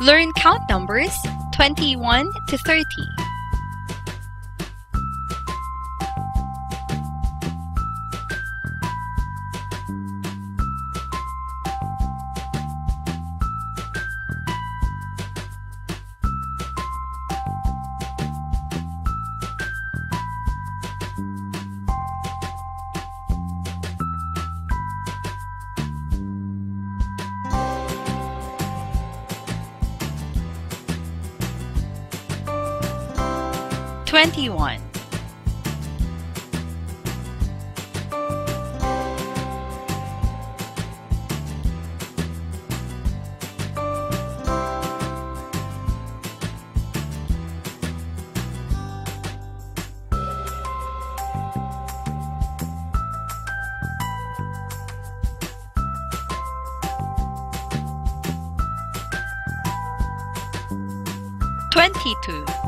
Learn count numbers 21 to 30. Twenty-one. Twenty-two.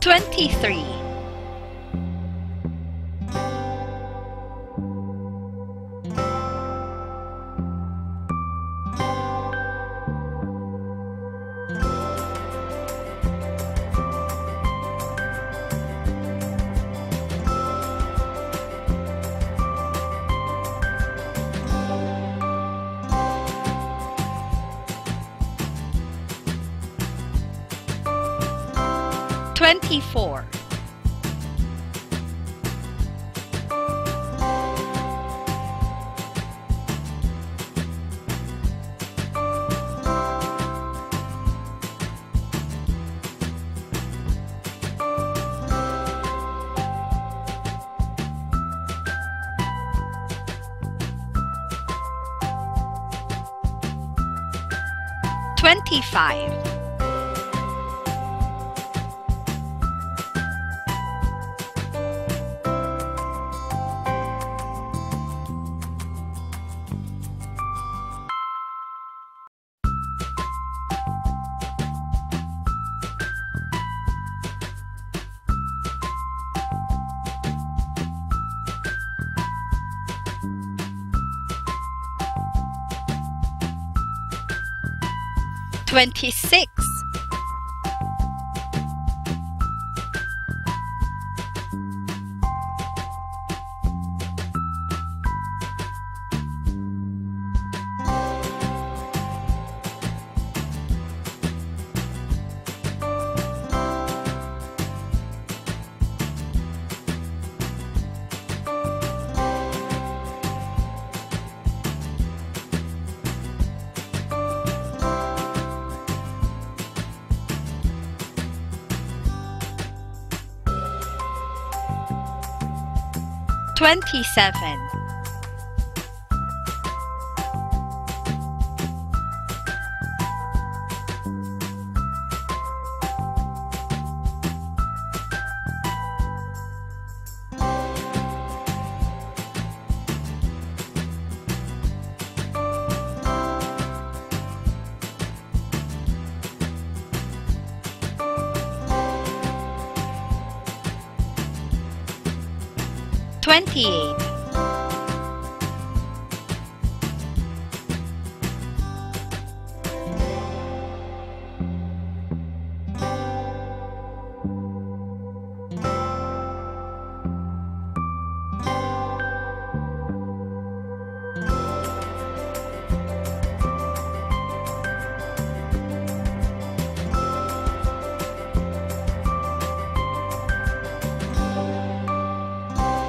Twenty-three. Twenty-four. Twenty-five. Twenty-six. Twenty-seven. Twenty-eight.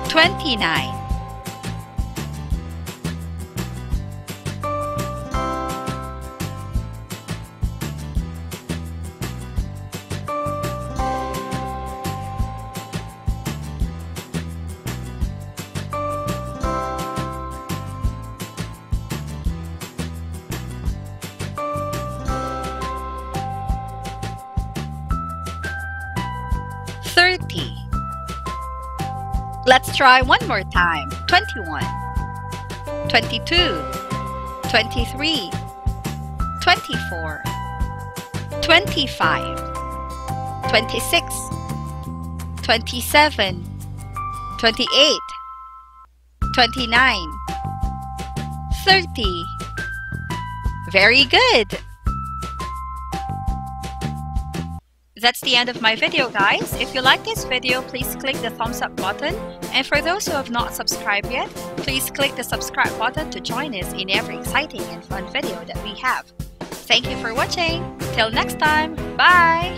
29 Let's try one more time. 21, 22, 23, 24, 25, 26, 27, 28, 29, 30. Very good! That's the end of my video guys. If you like this video, please click the thumbs up button. And for those who have not subscribed yet, please click the subscribe button to join us in every exciting and fun video that we have. Thank you for watching. Till next time, bye!